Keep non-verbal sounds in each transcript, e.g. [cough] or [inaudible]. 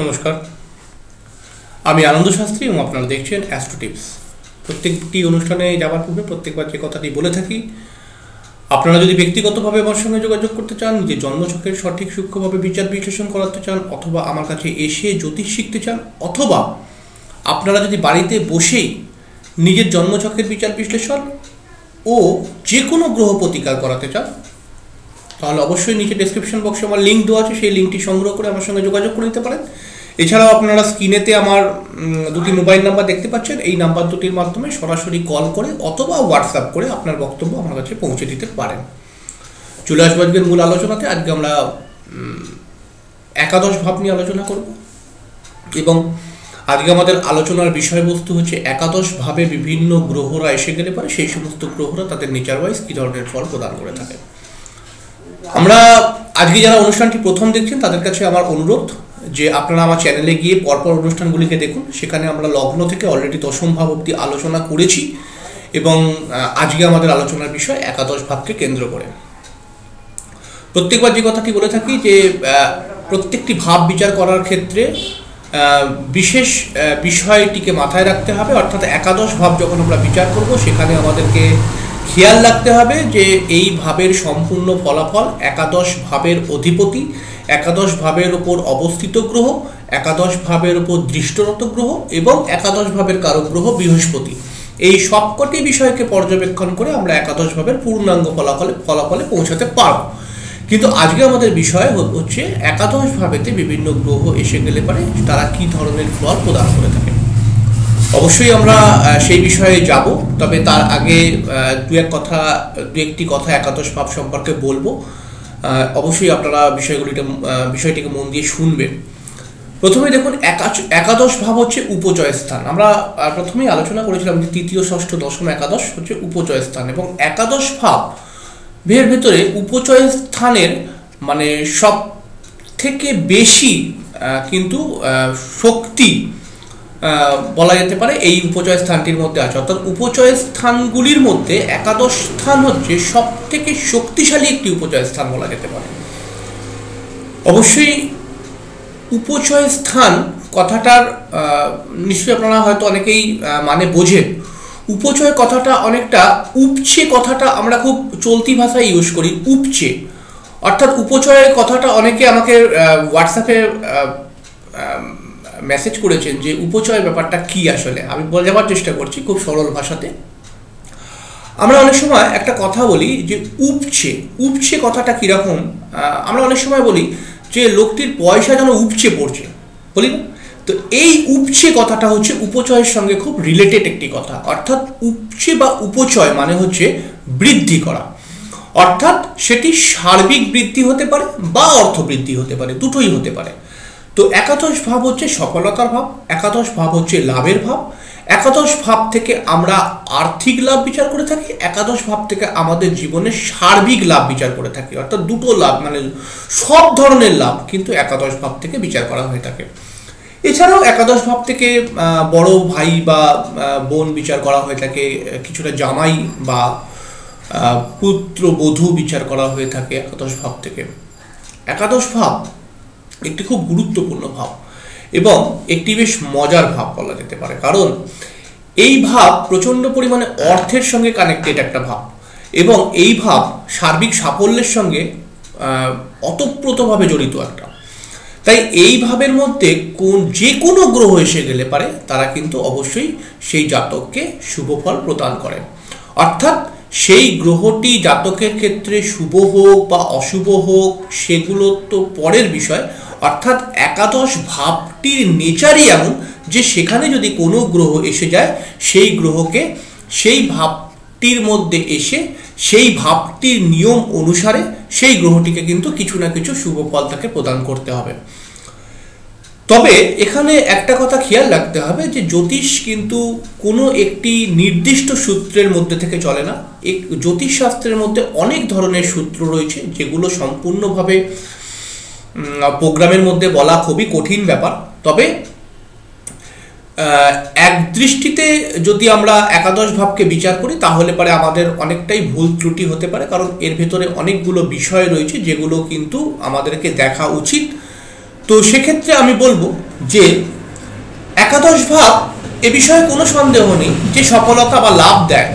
নমস্কার। আমি আনন্দ শাস্ত্রী এবং আপনারা দেখছেন অ্যাস্ট্রো টিপস প্রত্যেকটি অনুষ্ঠানে যাওয়ার পূর্বে প্রত্যেকবার যে কথাটি বলে থাকি, আপনারা যদি ব্যক্তিগতভাবে আমার সঙ্গে যোগাযোগ করতে চান যে জন্মছকের সঠিক সূক্ষ্মভাবে বিচার বিশ্লেষণ করাতে চান, অথবা আমার কাছে এসে জ্যোতিষ শিখতে চান, অথবা আপনারা যদি বাড়িতে বসেই নিজের জন্মছকের বিচার বিশ্লেষণ ও যে কোনো গ্রহ প্রতিকার করাতে চান তাহলে অবশ্যই নিচে ডেসক্রিপশন বক্সে আমার লিঙ্ক দেওয়া আছে, সেই লিঙ্কটি সংগ্রহ করে আমার সঙ্গে যোগাযোগ করে নিতে পারেন। এছাড়াও আপনারা স্ক্রিনেতে আমার দুটি মোবাইল নাম্বার দেখতে পাচ্ছেন। এই নাম্বার দুটির মাধ্যমে সরাসরি কল করে অথবা হোয়াটসঅ্যাপ করে আপনার বক্তব্য আমার কাছে পৌঁছে দিতে পারেন। চলে আসব আজকের মূল আলোচনাতে। আজকে আমরা একাদশ ভাব নিয়ে আলোচনা করব। এবং আজকে আমাদের আলোচনার বিষয়বস্তু হচ্ছে একাদশ ভাবে বিভিন্ন গ্রহরা এসে গেলে পরে সেই সমস্ত গ্রহরা তাদের নেচার ওয়াইজ কী ধরনের ফল প্রদান করে থাকে। আমরা আজকে যারা অনুষ্ঠানটি প্রথম দেখছেন, তাদের কাছে আমার অনুরোধ যে আপনারা আমার চ্যানেলে গিয়ে পরপর অনুষ্ঠানগুলিকে দেখুন। সেখানে আমরা লগ্ন থেকে অলরেডি দশম ভাব অব্দি আলোচনা করেছি এবং আজকে আমাদের আলোচনার বিষয় একাদশ ভাবকে কেন্দ্র করে। প্রত্যেকবার যে কথাটি বলে থাকি যে প্রত্যেকটি ভাব বিচার করার ক্ষেত্রে বিশেষ বিষয়টিকে মাথায় রাখতে হবে। অর্থাৎ একাদশ ভাব যখন আমরা বিচার করব, সেখানে আমাদেরকে খেয়াল রাখতে হবে যে এই ভাবের সম্পূর্ণ ফলাফল একাদশ ভাবের অধিপতি, একাদশ ভাবের ওপর অবস্থিত গ্রহ, একাদশ ভাবের ওপর দৃষ্টরত গ্রহ এবং একাদশ ভাবের কারক গ্রহ বৃহস্পতি। এই সবকটি বিষয়কে পর্যবেক্ষণ করে আমরা একাদশ ভাবের পূর্ণাঙ্গ ফলাফলে ফলাফলে পৌঁছাতে পারব। কিন্তু আজকে আমাদের বিষয় হচ্ছে একাদশ ভাবেতে বিভিন্ন গ্রহ এসে গেলে পারে তারা কি ধরনের ফল প্রদান করে থাকে। অবশ্যই আমরা সেই বিষয়ে যাব, তবে তার আগে দু এক কথা, দু একটি কথা একাদশ ভাব সম্পর্কে বলব। অবশ্যই আপনারা বিষয়গুলিটা বিষয়টিকে মন দিয়ে শুনবেন। প্রথমে দেখুন একাদশ ভাব হচ্ছে উপচয় স্থান। আমরা প্রথমেই আলোচনা করেছিলাম যে তৃতীয়, ষষ্ঠ, দশম একাদশ হচ্ছে উপচয় স্থান এবং একাদশ ভাব এর ভেতরে উপচয় স্থানের মানে সব থেকে বেশি কিন্তু শক্তি বলা যেতে পারে এই উপচয় স্থানটির মধ্যে আছে। অর্থাৎ উপচয় স্থানগুলির মধ্যে একাদশ স্থান হচ্ছে সব থেকে শক্তিশালী একটি উপচয় স্থান বলা যেতে পারে। অবশ্যই উপচয় স্থান কথাটার নিশ্চয়ই আপনারা হয়তো অনেকেই মানে বোঝেন। উপচয় কথাটা অনেকটা, উপচে কথাটা আমরা খুব চলতি ভাষায় ইউজ করি, উপচে। অর্থাৎ উপচয়ের কথাটা অনেকে আমাকে হোয়াটসঅ্যাপে মেসেজ করেছেন যে উপচয় ব্যাপারটা কি আসলে? আমি যাওয়ার চেষ্টা করছি খুব সরল ভাষাতে। আমরা অনেক সময় একটা কথা বলি যে উপচে উপচে কথাটা কীরকম? আমরা অনেক সময় বলি যে লোকটির পয়সা যেন উপচে পড়ছে। বলি না? তো এই উপচে কথাটা হচ্ছে উপচয়ের সঙ্গে খুব রিলেটেড একটি কথা। অর্থাৎ উপচে বা উপচয় মানে হচ্ছে বৃদ্ধি করা। অর্থাৎ সেটি সার্বিক বৃদ্ধি হতে পারে বা অর্থ বৃদ্ধি হতে পারে, দুটোই হতে পারে। তো একাদশ ভাব হচ্ছে সফলতার ভাব, একাদশ ভাব হচ্ছে লাভের ভাব, একাদশ ভাব থেকে আমরা আর্থিক লাভ বিচার করে থাকি, একাদশ ভাব থেকে আমাদের জীবনে সার্বিক লাভ বিচার করে থাকি। অর্থাৎ দুটো লাভ মানে সব ধরনের লাভ কিন্তু একাদশ ভাব থেকে বিচার করা হয়ে থাকে। এছাড়াও একাদশ ভাব থেকে বড় ভাই বা বোন বিচার করা হয়ে থাকে, কিছুটা জামাই বা পুত্র বধূ বিচার করা হয়ে থাকে একাদশ ভাব থেকে। একাদশ ভাব একটি খুব গুরুত্বপূর্ণ ভাব এবং একটি বেশ মজার ভাব বলা যেতে পারে। কারণ এই ভাব প্রচণ্ড পরিমাণে অর্থের সঙ্গে কানেক্টেড একটা ভাব এবং এই ভাব সার্বিক সাফল্যের সঙ্গে অতপ্রতভাবে জড়িত একটা। তাই এই ভাবের মধ্যে কোন যে কোনো গ্রহ এসে গেলে পারে, তারা কিন্তু অবশ্যই সেই জাতককে শুভ ফল প্রদান করে। অর্থাৎ সেই গ্রহটি জাতকের ক্ষেত্রে শুভ হোক বা অশুভ হোক, সেগুলো তো পরের বিষয়। অর্থাৎ একাদশ ভাবটির নেচারই এমন যে সেখানে যদি কোনো গ্রহ এসে যায়, সেই গ্রহকে সেই ভাবটির মধ্যে এসে সেই ভাবটির নিয়ম অনুসারে সেই গ্রহটিকে কিন্তু কিছু না কিছু শুভ ফল তাকে প্রদান করতে হবে। তবে এখানে একটা কথা খেয়াল রাখতে হবে যে জ্যোতিষ কিন্তু কোনো একটি নির্দিষ্ট সূত্রের মধ্যে থেকে চলে না। এক জ্যোতিষ শাস্ত্রের মধ্যে অনেক ধরনের সূত্র রয়েছে যেগুলো সম্পূর্ণভাবে প্রোগ্রামের মধ্যে বলা খুবই কঠিন ব্যাপার। তবে এক দৃষ্টিতে যদি আমরা একাদশ ভাবকে বিচার করি, তাহলে পরে আমাদের অনেকটাই ভুল ত্রুটি হতে পারে, কারণ এর ভেতরে অনেকগুলো বিষয় রয়েছে, যেগুলো কিন্তু আমাদেরকে দেখা উচিত। তো সেক্ষেত্রে আমি বলব যে, একাদশ ভাব এ বিষয়ে কোনো সন্দেহ নেই, যে সফলতা বা লাভ দেয়।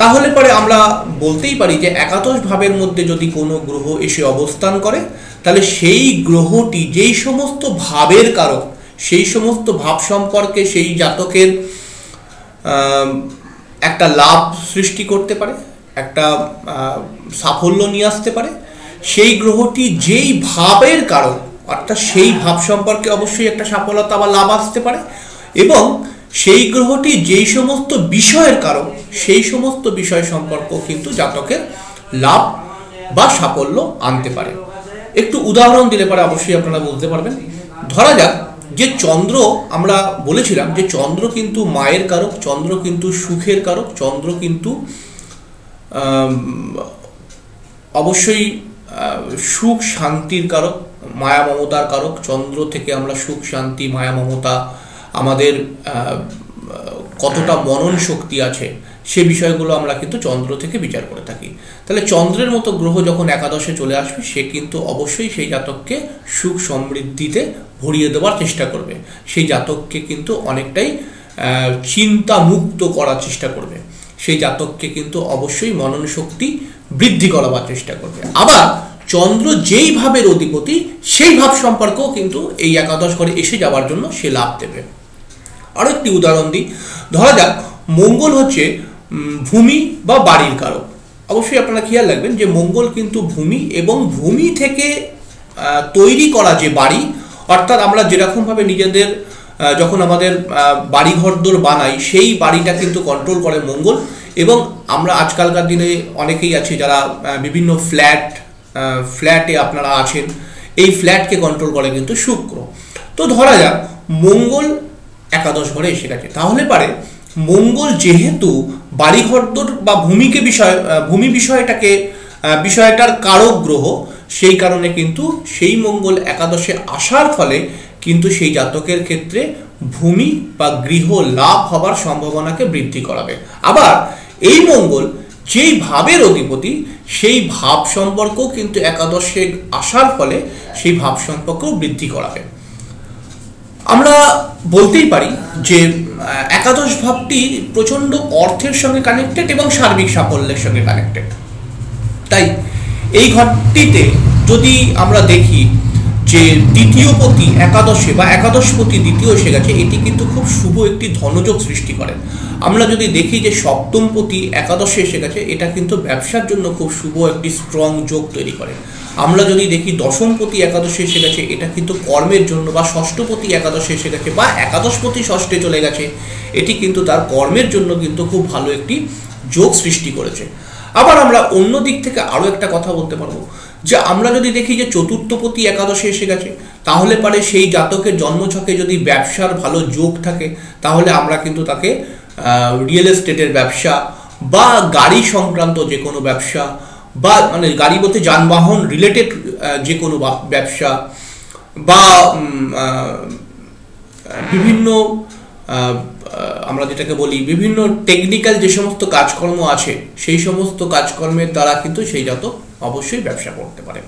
তাহলে পরে আমরা বলতেই পারি যে, একাদশ ভাবের মধ্যে যদি কোনো গ্রহ এসে অবস্থান করে তাহলে সেই গ্রহটি যেই সমস্ত ভাবের কারক, সেই সমস্ত ভাব সম্পর্কে সেই জাতকের একটা লাভ সৃষ্টি করতে পারে, একটা সাফল্য নিয়ে আসতে পারে, সেই গ্রহটি যেই ভাবের কারণ অর্থাৎ সেই ভাব সম্পর্কে অবশ্যই একটা সফলতা বা লাভ আসতে পারে, এবং সেই গ্রহটি যেই সমস্ত বিষয়ের কারণ সেই সমস্ত বিষয় সম্পর্ক কিন্তু জাতকের লাভ বা সাফল্য আনতে পারে। একটু উদাহরণ দিলে পরে অবশ্যই আপনারা বুঝতে পারবেন। ধরা যাক যে চন্দ্র, আমরা বলেছিলাম যে চন্দ্র কিন্তু মায়ের কারক, চন্দ্র কিন্তু সুখের কারক, চন্দ্র কিন্তু অবশ্যই সুখ শান্তির কারক, মায়া মমতার কারক। চন্দ্র থেকে আমরা সুখ, শান্তি, মায়া মমতা, আমাদের কতটা মনন শক্তি আছে। সে বিষয়গুলো আমরা কিন্তু চন্দ্র থেকে বিচার করে থাকি। তাহলে চন্দ্রের মতো গ্রহ যখন একাদশে চলে আসবে, সে কিন্তু অবশ্যই সেই জাতককে সুখ সমৃদ্ধিতে ভরিয়ে দেওয়ার চেষ্টা করবে। সেই জাতককে কিন্তু অনেকটাই চিন্তা মুক্ত করার চেষ্টা করবে। সেই জাতককে কিন্তু অবশ্যই মনন শক্তি বৃদ্ধি করাবার চেষ্টা করবে। আবার চন্দ্র যেই ভাবের অধিপতি, সেই ভাব সম্পর্কেও কিন্তু এই একাদশ ঘরে এসে যাওয়ার জন্য সে লাভ দেবে। আরও একটি উদাহরণ দিই। ধরা যাক, মঙ্গল হচ্ছে ভূমি বা বাড়ির কারক। অবশ্যই আপনারা খেয়াল রাখবেন যে মঙ্গল কিন্তু ভূমি এবং ভূমি থেকে তৈরি করা যে বাড়ি, অর্থাৎ আমরা যেরকমভাবে নিজেদের যখন আমাদের বাড়ি ঘরদোর বানাই, সেই বাড়িটা কিন্তু কন্ট্রোল করে মঙ্গল এবং আমরা আজকালকার দিনে অনেকেই আছে যারা বিভিন্ন ফ্ল্যাট ফ্ল্যাটে আপনারা আছেন, এই ফ্ল্যাটকে কন্ট্রোল করে কিন্তু শুক্র। তো ধরা যাক, মঙ্গল একাদশ ঘরে এসে গেছে। তাহলে পারে মঙ্গল যেহেতু বাড়িঘরদোর বা ভূমিকে বিষয় ভূমি বিষয়টাকে বিষয়টার কারক গ্রহ, সেই কারণে কিন্তু সেই মঙ্গল একাদশে আসার ফলে কিন্তু সেই জাতকের ক্ষেত্রে ভূমি বা গৃহ লাভ হবার সম্ভাবনাকে বৃদ্ধি করাবে। আবার এই মঙ্গল যেই ভাবের অধিপতি, সেই ভাব সম্পর্ক কিন্তু একাদশে আসার ফলে সেই ভাব সম্পর্কও বৃদ্ধি করাবে। আমরা বলতেই পারি যে একাদশ ভাবটি প্রচণ্ড অর্থের সঙ্গে কানেক্টেড এবং সার্বিক সাফল্যের সঙ্গে কানেক্টেড তাই এই ঘরটিতে যদি আমরা দেখি যে দ্বিতীয় পতি একাদশে বা একাদশ একাদশপতি দ্বিতীয় এসে গেছে, এটি কিন্তু খুব শুভ একটি ধনযোগ সৃষ্টি করে। আমরা যদি দেখি যে সপ্তম পতি একাদশে এসে গেছে, এটা কিন্তু ব্যবসার জন্য খুব শুভ একটি স্ট্রং যোগ তৈরি করে। আমরা যদি দেখি দশমপতি একাদশে এসে গেছে, এটা কিন্তু কর্মের জন্য বা ষষ্ঠপতি একাদশে এসে গেছে বা একাদশপতি ষষ্ঠে চলে গেছে, এটি কিন্তু তার কর্মের জন্য কিন্তু খুব ভালো একটি যোগ সৃষ্টি করেছে। আবার আমরা অন্য দিক থেকে আরও একটা কথা বলতে পারব, যে আমরা যদি দেখি যে চতুর্থপতি একাদশে এসে গেছে, তাহলে পারে সেই জাতকের জন্মছকে যদি ব্যবসার ভালো যোগ থাকে, তাহলে আমরা কিন্তু তাকে রিয়েল এস্টেটের ব্যবসা বা গাড়ি সংক্রান্ত যে কোনো ব্যবসা বা মানে গাড়ি বলতে যানবাহন রিলেটেড যে কোনো ব্যবসা বা বিভিন্ন আমরা যেটাকে বলি বিভিন্ন টেকনিক্যাল যে সমস্ত কাজকর্ম আছে, সেই সমস্ত কাজকর্মের দ্বারা কিন্তু সেই জাতক অবশ্যই ব্যবসা করতে পারে।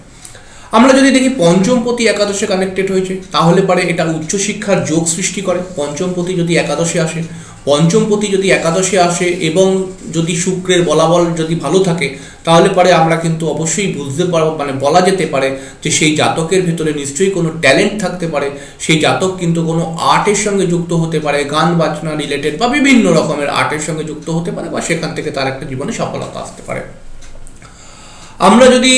আমরা যদি দেখি পঞ্চমপতি একাদশে কানেক্টেড হয়েছে, তাহলে পারে এটা উচ্চশিক্ষার যোগ সৃষ্টি করে। পঞ্চমপতি যদি একাদশে আসে পঞ্চমপতি যদি একাদশে আসে এবং যদি শুক্রের বলাবল যদি ভালো থাকে, তাহলে পরে আমরা কিন্তু অবশ্যই বুঝতে পারব মানে বলা যেতে পারে যে সেই জাতকের ভিতরে নিশ্চয়ই কোনো ট্যালেন্ট থাকতে পারে। সেই জাতক কিন্তু কোনো আর্টের সঙ্গে যুক্ত হতে পারে, গান বাজনা রিলেটেড বা বিভিন্ন রকমের আর্টের সঙ্গে যুক্ত হতে পারে বা সেখান থেকে তার একটা জীবনে সফলতা আসতে পারে। আমরা যদি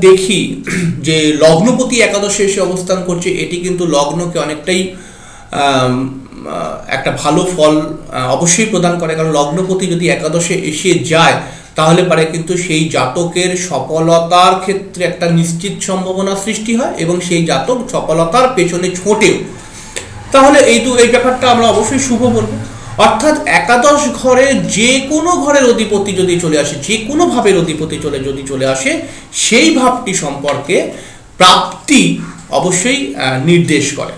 দেখি [clears throat] যে লগ্নপতি একাদশে এসে অবস্থান করছে, এটি কিন্তু লগ্নকে অনেকটাই একটা ভালো ফল অবশ্যই প্রদান করে। কারণ লগ্নপতি যদি একাদশে এসে যায়, তাহলে পারে কিন্তু সেই জাতকের সফলতার ক্ষেত্রে একটা নিশ্চিত সম্ভাবনা সৃষ্টি হয় এবং সেই জাতক সফলতার পেছনে ছোটেও তাহলে এই দু, এই ব্যাপারটা আমরা অবশ্যই শুভ বলব। অর্থাৎ একাদশ ঘরে যে কোনো ঘরের অধিপতি যদি চলে আসে, যে কোনো ভাবের অধিপতি চলে, যদি চলে আসে, সেই ভাবটি সম্পর্কে প্রাপ্তি অবশ্যই নির্দেশ করে।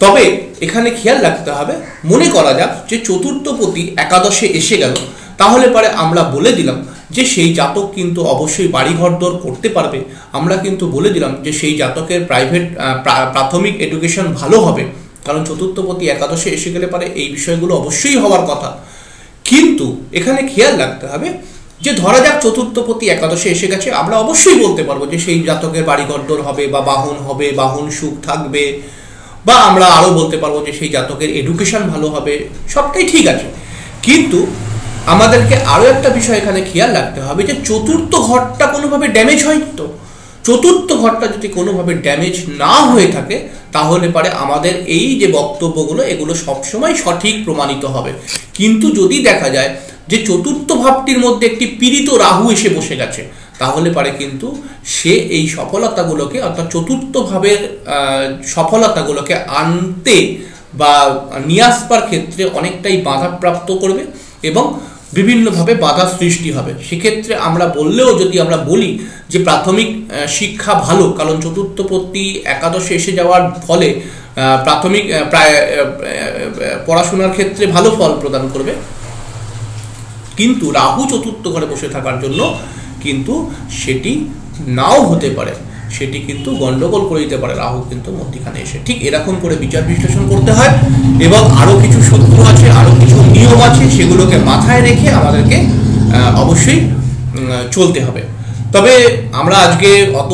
তবে এখানে খেয়াল রাখতে হবে, মনে করা যাক যে চতুর্থপতি একাদশে এসে গেল। তাহলে পরে আমরা বলে দিলাম যে সেই জাতক কিন্তু অবশ্যই বাড়ি ঘরদর করতে পারবে। আমরা কিন্তু বলে দিলাম যে সেই জাতকের প্রাইভেট প্রাথমিক এডুকেশন ভালো হবে। কারণ চতুর্থপতি একাদশে এসে গেলে পারে এই বিষয়গুলো অবশ্যই হওয়ার কথা। কিন্তু এখানে খেয়াল রাখতে হবে যে ধরা যাক চতুর্থপতি একাদশে এসে গেছে, আমরা অবশ্যই বলতে পারব যে সেই জাতকের বাড়িঘর ঘরদর হবে বা বাহন হবে, বাহন সুখ থাকবে। বা আমরা আরও বলতে পারব যে সেই জাতকের এডুকেশন ভালো হবে, সবটাই ঠিক আছে। কিন্তু আমাদেরকে আরও একটা বিষয় এখানে খেয়াল রাখতে হবে যে চতুর্থ ঘরটা কোনোভাবে ড্যামেজ হয়নি তো। চতুর্থ ঘরটা যদি কোনোভাবে ড্যামেজ না হয়ে থাকে, তাহলে পারে আমাদের এই যে বক্তব্যগুলো, এগুলো সবসময় সঠিক প্রমাণিত হবে। কিন্তু যদি দেখা যায় যে চতুর্থ ভাবটির মধ্যে একটি পীড়িত রাহু এসে বসে গেছে তাহলে পারে কিন্তু সে এই সফলতাগুলোকে অর্থাৎ চতুর্থ ভাবের সফলতাগুলোকে আনতে বা নিয়ে আসবার ক্ষেত্রে অনেকটাই বাধাপ্রাপ্ত করবে এবং বিভিন্নভাবে বাধা সৃষ্টি হবে। সেক্ষেত্রে আমরা বললেও যদি আমরা বলি যে প্রাথমিক শিক্ষা ভালো, কারণ চতুর্থ প্রতি একাদশে এসে যাওয়ার ফলে প্রাথমিক প্রায় পড়াশোনার ক্ষেত্রে ভালো ফল প্রদান করবে। কিন্তু রাহু চতুর্থ ঘরে বসে থাকার জন্য কিন্তু সেটি নাও হতে পারে। সেটি কিন্তু গণ্ডগোল করে দিতে পারে। রাহু কিন্তু মধ্যখানে এসে। ঠিক এরকম করে বিচার বিশ্লেষণ করতে হয় এবং আরও কিছু সূত্র আছে আরও কিছু নিয়ম আছে সেগুলোকে মাথায় রেখে আমাদেরকে অবশ্যই চলতে হবে। তবে আমরা আজকে অত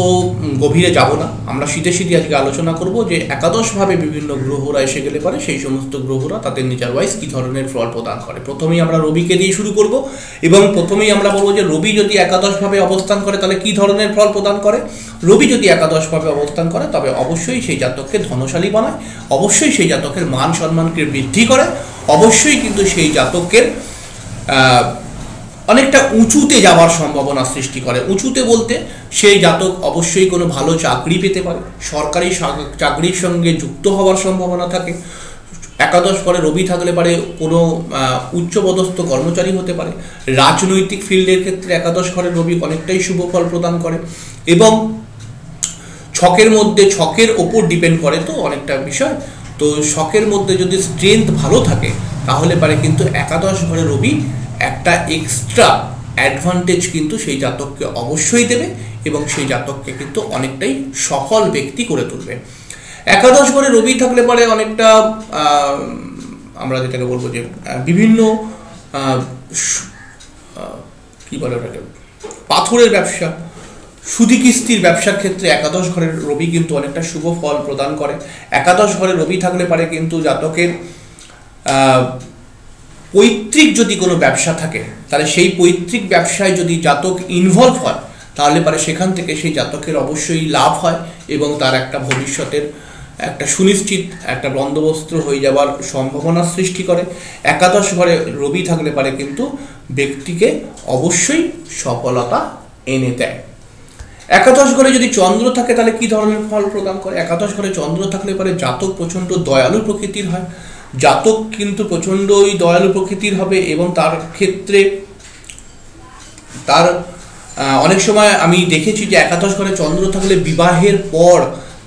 গভীরে যাব না। আমরা শীতে শীতে আজকে আলোচনা করব যে একাদশভাবে বিভিন্ন গ্রহরা এসে গেলে পারে, সেই সমস্ত গ্রহরা তাদের নেচার ওয়াইজ কী ধরনের ফল প্রদান করে। প্রথমেই আমরা রবিকে দিয়ে শুরু করব এবং প্রথমেই আমরা বলব যে রবি যদি একাদশভাবে অবস্থান করে, তাহলে কী ধরনের ফল প্রদান করে? রবি যদি একাদশভাবে অবস্থান করে, তবে অবশ্যই সেই জাতককে ধনশালী বানায়, অবশ্যই সেই জাতকের মান সম্মানকে বৃদ্ধি করে, অবশ্যই কিন্তু সেই জাতকের অনেকটা উঁচুতে যাওয়ার সম্ভাবনা সৃষ্টি করে। উঁচুতে বলতে সেই জাতক অবশ্যই কোনো ভালো চাকরি পেতে পারে। সরকারি চাকরির সঙ্গে যুক্ত হওয়ার সম্ভাবনা থাকে। একাদশ পরে রবি থাকলে পারে কোনো উচ্চপদস্থ কর্মচারী হতে পারে। রাজনৈতিক ফিল্ডের ক্ষেত্রে একাদশ ঘরে রবি অনেকটাই শুভ ফল প্রদান করে এবং ছকের মধ্যে, ছকের ওপর ডিপেন্ড করে তো অনেকটা বিষয়। তো শখের মধ্যে যদি স্ট্রেংথ ভালো থাকে, তাহলে পারে। কিন্তু একাদশ ঘরে রবি একটা এক্সট্রা অ্যাডভান্টেজ কিন্তু সেই জাতককে অবশ্যই দেবে এবং সেই জাতককে কিন্তু অনেকটাই সফল ব্যক্তি করে তুলবে। একাদশ ঘরে রবি থাকলে পরে অনেকটা আমরা যেটাকে বলব যে বিভিন্ন কি বলে ওটাকে? পাথরের ব্যবসা সুদি কিস্তির ব্যবসার ক্ষেত্রে একাদশ ঘরের রবি কিন্তু অনেকটা শুভ ফল প্রদান করে। একাদশ ঘরে রবি থাকলে পারে কিন্তু জাতকের পৈতৃক যদি কোনো ব্যবসা থাকে, তাহলে সেই পৈতৃক ব্যবসায় যদি জাতক ইনভলভ হয়, তাহলে পারে সেখান থেকে সেই জাতকের অবশ্যই লাভ হয় এবং তার একটা ভবিষ্যতের একটা সুনিশ্চিত, একটা বন্দোবস্ত হয়ে যাওয়ার সম্ভাবনা সৃষ্টি করে। একাদশ ঘরে রবি থাকলে পারে কিন্তু ব্যক্তিকে অবশ্যই সফলতা এনে দেয়। একাদশ ঘরে যদি চন্দ্র থাকে, তাহলে কি ধরনের ফল প্রদান করে? একাদশ ঘরে চন্দ্র থাকলে পারে জাতক প্রচণ্ড দয়ালু প্রকৃতির হয়। জাতক কিন্তু প্রচণ্ডই দয়ালু প্রকৃতির হবে এবং তার ক্ষেত্রে তার অনেক সময় আমি দেখেছি যে একাদশ ঘরে চন্দ্র থাকলে বিবাহের পর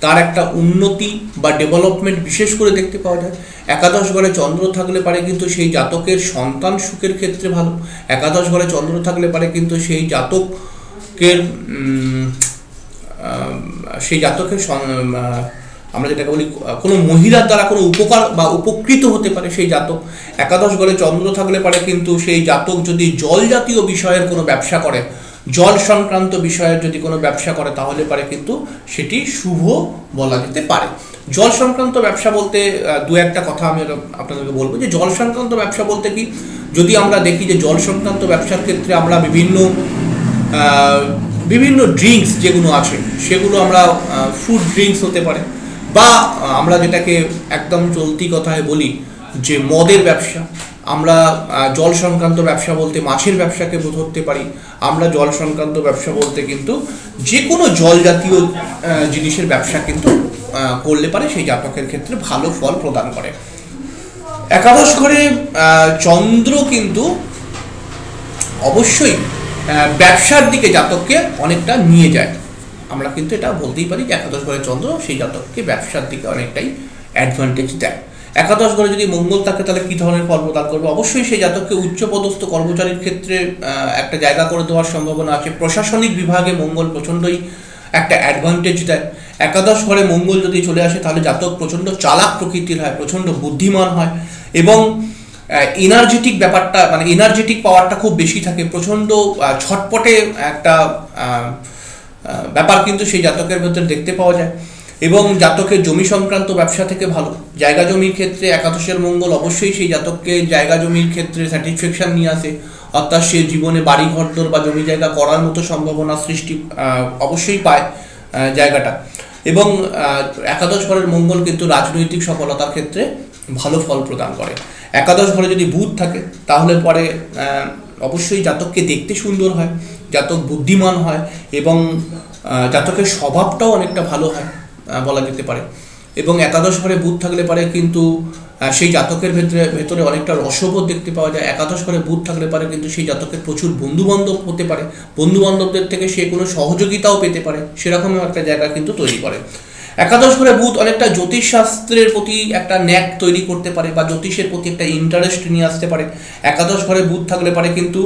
তার একটা উন্নতি বা ডেভেলপমেন্ট বিশেষ করে দেখতে পাওয়া যায়। একাদশ ঘরে চন্দ্র থাকলে পারে কিন্তু সেই জাতকের সন্তান সুখের ক্ষেত্রে ভালো। একাদশ ঘরে চন্দ্র থাকলে পারে কিন্তু সেই জাতকের সেই জাতকের আমরা যেটাকে বলি কোনো মহিলার দ্বারা কোনো উপকার বা উপকৃত হতে পারে সেই জাতক। একাদশ ঘরে চন্দ্র থাকলে পারে, কিন্তু সেই জাতক যদি জল জাতীয় বিষয়ের কোনো ব্যবসা করে, জল সংক্রান্ত বিষয়ের যদি কোনো ব্যবসা করে, তাহলে পারে কিন্তু সেটি শুভ বলা যেতে পারে। জল সংক্রান্ত ব্যবসা বলতে দু একটা কথা আমি আপনাদেরকে বলব যে, জল সংক্রান্ত ব্যবসা বলতে কি? যদি আমরা দেখি যে, জল সংক্রান্ত ব্যবসার ক্ষেত্রে আমরা বিভিন্ন বিভিন্ন ড্রিঙ্কস যেগুলো আছে, সেগুলো আমরা ফুড ড্রিঙ্কস হতে পারে। বা আমরা যেটাকে একদম চলতি কথায় বলি যে মদের ব্যবসা। আমরা জল সংক্রান্ত ব্যবসা বলতে মাছের ব্যবসাকে ধরতে পারি। আমরা জল সংক্রান্ত ব্যবসা বলতে কিন্তু যে কোনো জল জাতীয় জিনিসের ব্যবসা কিন্তু করলে পারে, সেই জাতকের ক্ষেত্রে ভালো ফল প্রদান করে। একাদশ ঘরে চন্দ্র কিন্তু অবশ্যই ব্যবসার দিকে জাতককে অনেকটা নিয়ে যায়। আমরা কিন্তু এটা বলতেই পারি যে একাদশ ঘরে চন্দ্র সেই জাতককে ব্যবসার দিকে অনেকটাই অ্যাডভান্টেজ দেয়। একাদশ ঘরে যদি মঙ্গল থাকে, তাহলে কী ধরনের ফল প্রদান করবে? অবশ্যই সেই জাতককে উচ্চপদস্থ কর্মচারীর ক্ষেত্রে একটা জায়গা করে দেওয়ার সম্ভাবনা আছে। প্রশাসনিক বিভাগে মঙ্গল প্রচণ্ডই একটা অ্যাডভান্টেজ দেয়। একাদশ ঘরে মঙ্গল যদি চলে আসে, তাহলে জাতক প্রচণ্ড চালাক প্রকৃতির হয়, প্রচণ্ড বুদ্ধিমান হয় এবং এনার্জেটিক ব্যাপারটা মানে এনার্জেটিক পাওয়ারটা খুব বেশি থাকে। প্রচণ্ড ছটপটে একটা ব্যাপার কিন্তু সেই জাতকের ভেতরে দেখতে পাওয়া যায়। এবং জাতকের জমি সংক্রান্ত ব্যবসা থেকে ভালো। জায়গা জমির ক্ষেত্রে একাদশের মঙ্গল অবশ্যই সেই জাতককে জায়গা জমির ক্ষেত্রে স্যাটিসফ্যাকশন নিয়ে আসে। অর্থাৎ সে জীবনে বাড়ি, ঘরদোর বা জমি জায়গা করার মতো সম্ভাবনা সৃষ্টি অবশ্যই পায় জায়গাটা। এবং একাদশ ঘরের মঙ্গল কিন্তু রাজনৈতিক সফলতার ক্ষেত্রে ভালো ফল প্রদান করে। একাদশ ঘরে যদি বুধ থাকে, তাহলে পরে অবশ্যই জাতককে দেখতে সুন্দর হয়। জাতক বুদ্ধিমান হয় এবং জাতকের স্বভাবটাও অনেকটা ভালো হয় বলা যেতে পারে। এবং একাদশ ঘরে বুধ থাকলে পারে কিন্তু সেই জাতকের ভেতরে ভেতরে অনেকটা রসবোধ দেখতে পাওয়া যায়। একাদশ ঘরে বুধ থাকলে পারে কিন্তু সেই জাতকের প্রচুর বন্ধুবান্ধব হতে পারে। বন্ধুবান্ধবদের থেকে সে কোনো সহযোগিতাও পেতে পারে। সেরকমও একটা জায়গা কিন্তু তৈরি করে। একাদশ ঘরে বুধ অনেকটা জ্যোতিষশাস্ত্রের প্রতি একটা ন্যাক তৈরি করতে পারে বা জ্যোতিষের প্রতি একটা ইন্টারেস্ট নিয়ে আসতে পারে। একাদশ ঘরে বুধ থাকলে পারে কিন্তু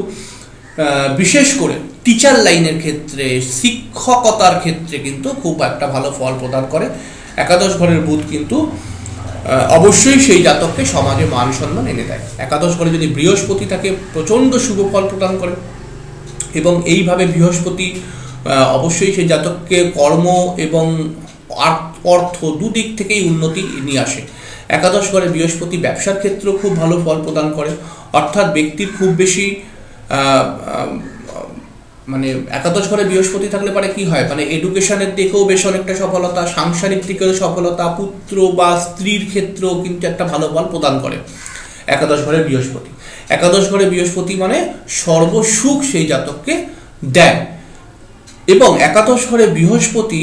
বিশেষ করে টিচার লাইনের ক্ষেত্রে, শিক্ষকতার ক্ষেত্রে কিন্তু খুব একটা ভালো ফল প্রদান করে। একাদশ ঘরের বুধ কিন্তু অবশ্যই সেই জাতককে সমাজে মান সম্মান এনে দেয়। একাদশ ঘরে যদি বৃহস্পতি তাকে প্রচণ্ড শুভ ফল প্রদান করে। এবং এইভাবে বৃহস্পতি অবশ্যই সেই জাতককে কর্ম এবং অর্থ দুদিক থেকেই উন্নতি নিয়ে আসে। একাদশ ঘরে বৃহস্পতি ব্যবসার ক্ষেত্রেও খুব ভালো ফল প্রদান করে। অর্থাৎ ব্যক্তির খুব বেশি মানে একাদশ ঘরে বৃহস্পতি থাকলে পারে কি হয়? মানে এডুকেশনের দিকেও বেশ অনেকটা সফলতা, সাংসারিক দিকেও সফলতা, পুত্র বা স্ত্রীর ক্ষেত্রেও কিন্তু একটা ভালো ফল প্রদান করে একাদশ ঘরে বৃহস্পতি। একাদশ ঘরে বৃহস্পতি মানে সর্বসুখ সেই জাতককে দেয়। এবং একাদশ ঘরে বৃহস্পতি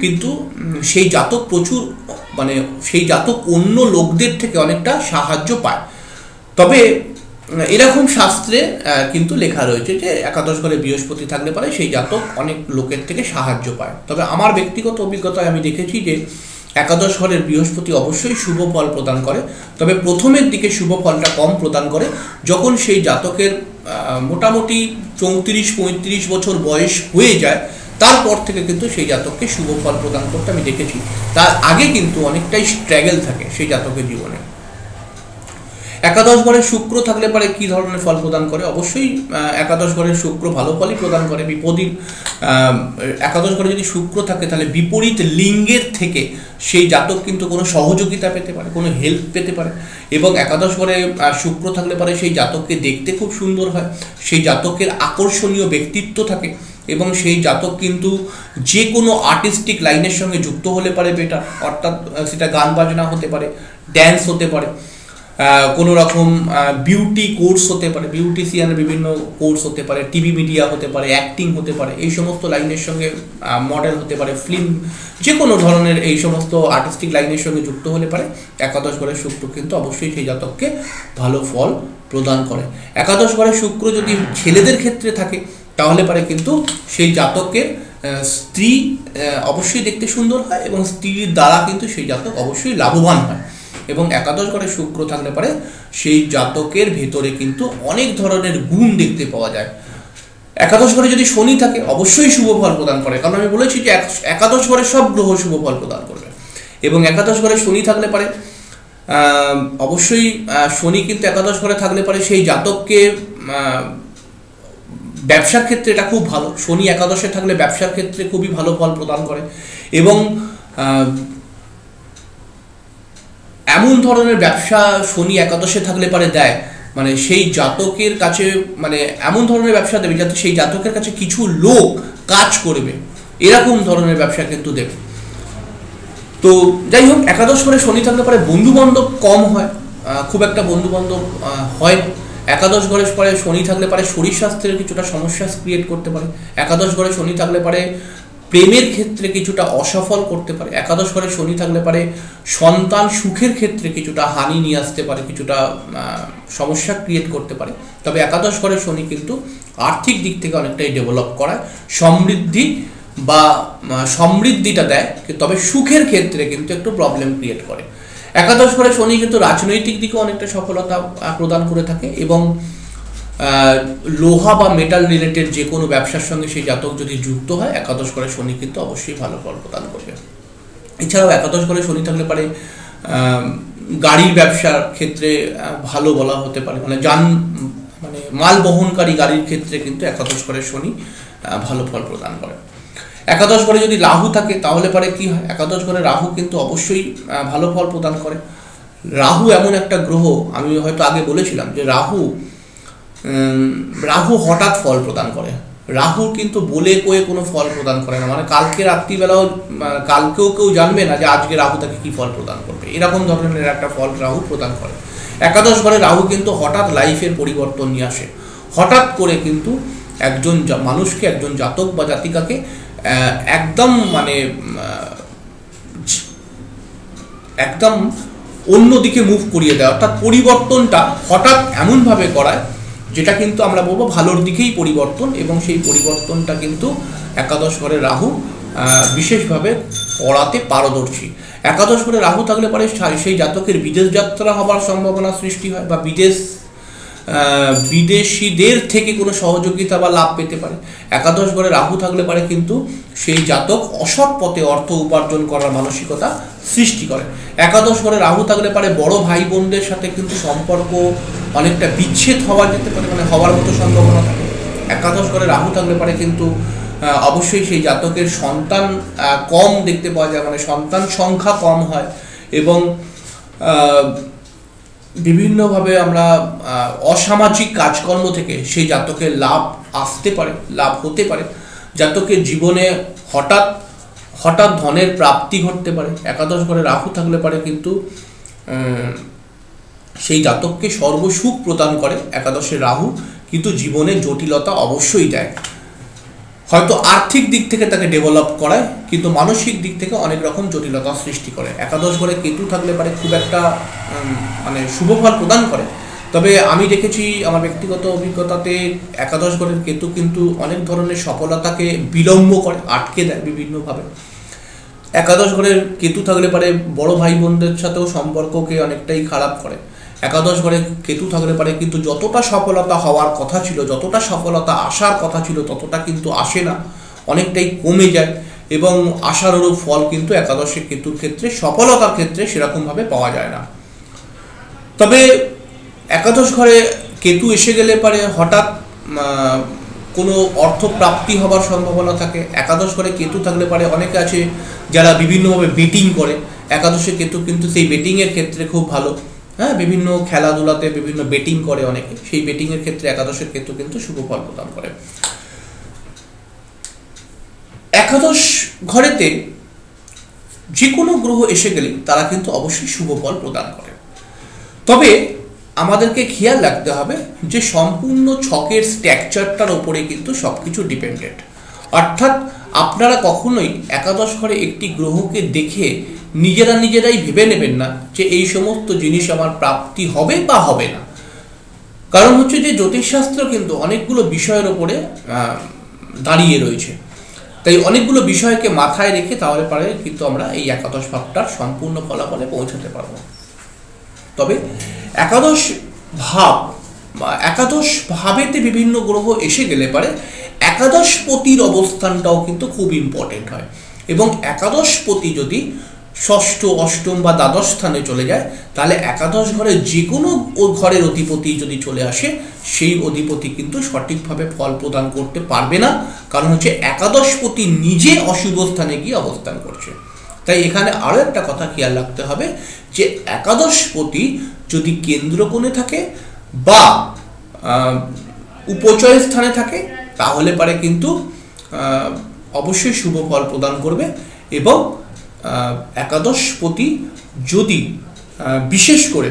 কিন্তু সেই জাতক প্রচুর মানে সেই জাতক অন্য লোকদের থেকে অনেকটা সাহায্য পায়। তবে এরকম শাস্ত্রে কিন্তু লেখা রয়েছে যে একাদশ ঘরে বৃহস্পতি থাকলে পারে সেই জাতক অনেক লোকের থেকে সাহায্য পায়। তবে আমার ব্যক্তিগত অভিজ্ঞতায় আমি দেখেছি যে একাদশ ঘরের বৃহস্পতি অবশ্যই শুভ ফল প্রদান করে, তবে প্রথমের দিকে শুভ ফলটা কম প্রদান করে যখন সেই জাতকের মোটামুটি চৌত্রিশ, পঁয়ত্রিশ বছর বয়স হয়ে যায়, তারপর থেকে কিন্তু সেই জাতককে শুভ ফল প্রদান করতে আমি দেখেছি। তার আগে কিন্তু অনেকটাই স্ট্রাগেল থাকে সেই জাতকের জীবনে। একাদশ ঘরে শুক্র থাকলে পরে কি ধরনের ফল প্রদান করে? অবশ্যই একাদশ ঘরের শুক্র ভালো ফলই প্রদান করে। বিপরীত একাদশ ঘরে যদি শুক্র থাকে, তাহলে বিপরীত লিঙ্গের থেকে সেই জাতক কিন্তু কোনো সহযোগিতা পেতে পারে, কোনো হেল্প পেতে পারে। এবং একাদশ ঘরে শুক্র থাকলে পরে সেই জাতককে দেখতে খুব সুন্দর হয়। সেই জাতকের আকর্ষণীয় ব্যক্তিত্ব থাকে এবং সেই জাতক কিন্তু যে কোনো আর্টিস্টিক লাইনের সঙ্গে যুক্ত হলে পারে বেটার অর্থাৎ সেটা গান বাজনা হতে পারে ড্যান্স হতে পারে। কোনো রকম বিউটি কোর্স হতে পারে বিউটিশিয়ানের বিভিন্ন কোর্স হতে পারে টিভি মিডিয়া হতে পারে অ্যাক্টিং হতে পারে, এই সমস্ত লাইনের সঙ্গে মডেল হতে পারে ফিল্ম যে কোনো ধরনের এই সমস্ত আর্টিস্টিক লাইনের সঙ্গে যুক্ত হলে পারে। একাদশ ঘরের শুক্র কিন্তু অবশ্যই সেই জাতককে ভালো ফল প্রদান করে। একাদশ ঘরের শুক্র যদি ছেলেদের ক্ষেত্রে থাকে, তাহলে পারে কিন্তু সেই জাতকের স্ত্রী অবশ্যই দেখতে সুন্দর হয় এবং স্ত্রীর দ্বারা কিন্তু সেই জাতক অবশ্যই লাভবান হয়। এবং একাদশ ঘরে শুক্র থাকলে পারে সেই জাতকের ভেতরে কিন্তু অনেক ধরনের গুণ দেখতে পাওয়া যায়। একাদশ ঘরে যদি শনি থাকে, অবশ্যই শুভ ফল প্রদান করে। কারণ আমি বলেছি যে একাদশ ঘরে সব গ্রহ শুভ ফল প্রদান করবে। এবং একাদশ ঘরে শনি থাকলে পারে অবশ্যই শনি কিন্তু একাদশ ঘরে থাকলে পারে সেই জাতককে ব্যবসার ক্ষেত্রে এটা খুব ভালো। শনি একাদশে থাকলে ব্যবসার ক্ষেত্রে খুবই ভালো ফল প্রদান করে। এবং এমন ধরনের ব্যবসা শনি একাদশে থাকলে পারে দেয় মানে সেই জাতকের কাছে মানে এমন ধরনের ব্যবসা দেবে যাতে সেই জাতকের কাছে কিছু লোক কাজ করবে। এরকম ধরনের ব্যবসা কিন্তু দেবে। তো যাই হোক, একাদশ করে শনি থাকলে পরে বন্ধু বান্ধব কম হয়। খুব একটা বন্ধু বান্ধব হয় একাদশ ঘরে পরে, শনি থাকলে পারে, শরীর স্বাস্থ্যের কিছুটা সমস্যা ক্রিয়েট করতে পারে। একাদশ ঘরে শনি থাকলে পারে প্রেমের ক্ষেত্রে কিছুটা অসফল করতে পারে, একাদশ ঘরে শনি থাকলে পারে, সন্তান সুখের ক্ষেত্রে কিছুটা হানি নিয়ে আসতে পারে, কিছুটা সমস্যা ক্রিয়েট করতে পারে। তবে একাদশ ঘরে শনি কিন্তু আর্থিক দিক থেকে অনেকটাই ডেভেলপ করায়, সমৃদ্ধি বা সমৃদ্ধিটা দেয়, তবে সুখের ক্ষেত্রে কিন্তু একটু প্রবলেম ক্রিয়েট করে। একাদশ ঘরে শনি কিন্তু রাজনৈতিক দিকে অনেকটা সফলতা প্রদান করে থাকে এবং লোহা বা মেটাল রিলেটেড যে কোনো ব্যবসার সঙ্গে সেই জাতক যদি যুক্ত হয়, একাদশ ঘরে শনি কিন্তু অবশ্যই ভালো ফল প্রদান করবে। এছাড়াও একাদশ ঘরে শনি থাকলে পারে গাড়ির ব্যবসার ক্ষেত্রে ভালো বলা হতে পারে। মানে যান মানে মাল বহনকারী গাড়ির ক্ষেত্রে কিন্তু একাদশ ঘরে শনি ভালো ফল প্রদান করে। একাদশ ঘরে যদি রাহু থাকে, তাহলে পরে কি হয়? একাদশ ঘরে রাহু কিন্তু অবশ্যই ভালো ফল প্রদান করে। রাহু এমন একটা গ্রহ, আমি হয়তো আগে বলেছিলাম যে রাহু রাহু হঠাৎ ফল প্রদান করে। রাহু কিন্তু বলে কয়ে কোনো ফল প্রদান করে না। মানে কালকে রাত্রিবেলাও কালকেও কেউ জানবে না যে আজকে রাহু তাকে কি ফল প্রদান করবে। এরকম ধরনের একটা ফল রাহু প্রদান করে। একাদশ ঘরে রাহু কিন্তু হঠাৎ লাইফের পরিবর্তন নিয়ে আসে। হঠাৎ করে কিন্তু একজন মানুষকে, একজন জাতক বা জাতিকাকে একদম মানে একদম অন্যদিকে মুভ করিয়ে দেয় অর্থাৎ পরিবর্তনটা হঠাৎ এমনভাবে করায় যেটা কিন্তু আমরা বলব ভালোর দিকেই পরিবর্তন এবং সেই পরিবর্তনটা কিন্তু একাদশ ঘরে রাহু বিশেষভাবে পড়াতে পারদর্শী। একাদশ ঘরে রাহু থাকলে পরে সেই জাতকের বিদেশ যাত্রা হবার সম্ভাবনা সৃষ্টি হয় বা বিদেশ বিদেশিদের থেকে কোনো সহযোগিতা বা লাভ পেতে পারে। একাদশ ঘরে রাহু থাকলে পারে কিন্তু সেই জাতক অসৎ পথে অর্থ উপার্জন করার মানসিকতা সৃষ্টি করে। একাদশ ঘরে রাহু থাকলে পারে বড় ভাই বোনদের সাথে কিন্তু সম্পর্ক অনেকটা বিচ্ছেদ হওয়া যেতে পারে মানে হওয়ার মতো সম্ভাবনা থাকে। একাদশ ঘরে রাহু থাকলে পারে কিন্তু অবশ্যই সেই জাতকের সন্তান কম দেখতে পাওয়া যায় মানে সন্তান সংখ্যা কম হয় এবং বিভিন্নভাবে আমরা অসামাজিক কাজকর্ম থেকে সেই জাতকের লাভ আসতে পারে, লাভ হতে পারে। জাতকের জীবনে হঠাৎ হঠাৎ ধনের প্রাপ্তি ঘটতে পারে। একাদশ ঘরে রাহু থাকলে পারে কিন্তু সেই জাতককে সর্বসুখ প্রদান করে একাদশে রাহু, কিন্তু জীবনে জটিলতা অবশ্যই দেয়। হয়তো আর্থিক দিক থেকে তাকে ডেভেলপ করায়, কিন্তু মানসিক দিক থেকে অনেক রকম জটিলতা সৃষ্টি করে। একাদশ ঘরে কেতু থাকলে পারে খুব একটা মানে শুভ শুভফল প্রদান করে। তবে আমি দেখেছি আমার ব্যক্তিগত অভিজ্ঞতাতে একাদশ ঘরের কেতু কিন্তু অনেক ধরনের সফলতাকে বিলম্ব করে, আটকে দেয় বিভিন্নভাবে। একাদশ ঘরের কেতু থাকলে পারে বড় ভাই বোনদের সাথেও সম্পর্ককে অনেকটাই খারাপ করে। একাদশ ঘরে কেতু থাকলে পারে, কিন্তু যতটা সফলতা হওয়ার কথা ছিল, যতটা সফলতা আসার কথা ছিল, ততটা কিন্তু আসে না। অনেকটাই কমে যায় এবং আশানুরূপ ফল কিন্তু একাদশে কেতুর ক্ষেত্রে, সফলতার ক্ষেত্রে সেরকমভাবে পাওয়া যায় না। তবে একাদশ ঘরে কেতু এসে গেলে পারে, হঠাৎ কোনো অর্থ প্রাপ্তি হবার সম্ভাবনা থাকে। একাদশ ঘরে কেতু থাকলে পারে, অনেকে আছে যারা বিভিন্নভাবে বেটিং করে। একাদশে কেতু কিন্তু সেই বেটিংয়ের ক্ষেত্রে খুব ভালো। হ্যাঁ বিভিন্ন খেলাধুলাতে বিভিন্ন বেটিং করে অনেকে। সেই বেটিংয়ের ক্ষেত্রে একাদশের ক্ষেত্রে কিন্তু শুভ ফল প্রদান করে। একাদশ ঘরেতে যে কোনো গ্রহ এসে গেলে তারা কিন্তু অবশ্যই শুভ ফল প্রদান করে। তবে আমাদেরকে খেয়াল রাখতে হবে যে সম্পূর্ণ ছকের স্ট্রাকচারটার ওপরে কিন্তু সব কিছু ডিপেন্ডেন্ট অর্থাৎ আপনারা কখনোই একাদশ ঘরে একটি গ্রহকে দেখে নিজেরা নিজেরাই ভেবে নেবেন না যে এই সমস্ত জিনিস আমার প্রাপ্তি হবে বা হবে না। কারণ হচ্ছে যে জ্যোতিষশাস্ত্র কিন্তু অনেকগুলো বিষয়ের ওপরে দাঁড়িয়ে রয়েছে। তাই অনেকগুলো বিষয়কে মাথায় রেখে তাহলে পারে কিন্তু আমরা এই একাদশ ভাবটার সম্পূর্ণ ফলাফলে পৌঁছাতে পারব। তবে একাদশ ভাব বা একাদশ ভাবেতে বিভিন্ন গ্রহ এসে গেলে পারে একাদশ পতির অবস্থানটাও কিন্তু খুব ইম্পর্টেন্ট হয়। এবং একাদশ পতি যদি ষষ্ঠ, অষ্টম বা দ্বাদশ স্থানে চলে যায়, তাহলে একাদশ ঘরে যে কোনো ঘরের অধিপতি যদি চলে আসে, সেই অধিপতি কিন্তু সঠিকভাবে ফল প্রদান করতে পারবে না। কারণ হচ্ছে একাদশপতি নিজে অশুভ স্থানে গিয়ে অবস্থান করছে। তাই এখানে আরও একটা কথা খেয়াল রাখতে হবে যে, একাদশপতি যদি কেন্দ্র কোণে থাকে বা উপচয় স্থানে থাকে তাহলে পারে কিন্তু অবশ্যই শুভ ফল প্রদান করবে এবং একাদশ একাদশপতি যদি বিশেষ করে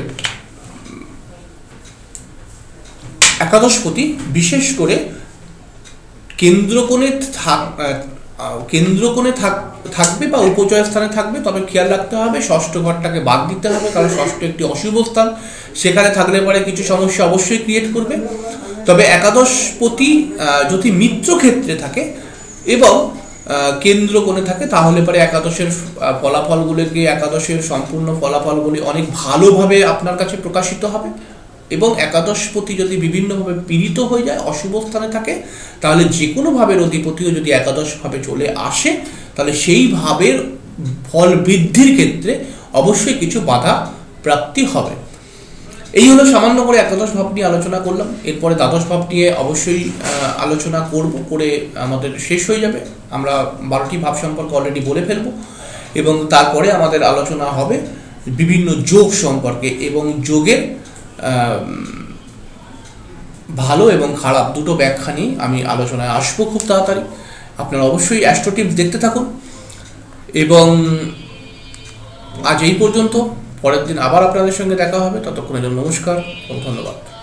একাদশ একাদশপতি বিশেষ করে কেন্দ্রকোণে থাক কেন্দ্রকোণে থাক, থাকবে বা উপচয় স্থানে থাকবে, তবে খেয়াল রাখতে হবে ষষ্ঠ ঘরটাকে বাদ দিতে হবে, কারণ ষষ্ঠ একটি অশুভ স্থান। সেখানে থাকলে পরে কিছু সমস্যা অবশ্যই ক্রিয়েট করবে। তবে একাদশপতি যদি মিত্র ক্ষেত্রে থাকে এবং কেন্দ্র কোণে থাকে, তাহলে পরে একাদশের ফলাফলগুলিকে, একাদশের সম্পূর্ণ ফলাফলগুলি অনেক ভালোভাবে আপনার কাছে প্রকাশিত হবে এবং একাদশপতি যদি বিভিন্নভাবে পীড়িত হয়ে যায়, অশুভ স্থানে থাকে, তাহলে যে কোনো ভাবের অধিপতিও যদি একাদশভাবে চলে আসে, তাহলে সেই ভাবের ফল বৃদ্ধির ক্ষেত্রে অবশ্যই কিছু বাধা প্রাপ্তি হবে। এই হলো সামান্য করে একাদশ ভাব নিয়ে আলোচনা করলাম। এরপরে দ্বাদশ ভাব নিয়ে অবশ্যই আলোচনা করব, করে আমাদের শেষ হয়ে যাবে। আমরা বারোটি ভাব সম্পর্কে অলরেডি বলে ফেলব। এবং তারপরে আমাদের আলোচনা হবে বিভিন্ন যোগ সম্পর্কে এবং যোগের ভালো এবং খারাপ দুটো ব্যাখ্যা নিয়ে আমি আলোচনায় আসব খুব তাড়াতাড়ি। আপনারা অবশ্যই অ্যাস্ট্রোটিপস দেখতে থাকুন। এবং আজ এই পর্যন্ত। পরের দিন আবার আপনাদের সঙ্গে দেখা হবে। ততক্ষণের জন্য নমস্কার ও ধন্যবাদ।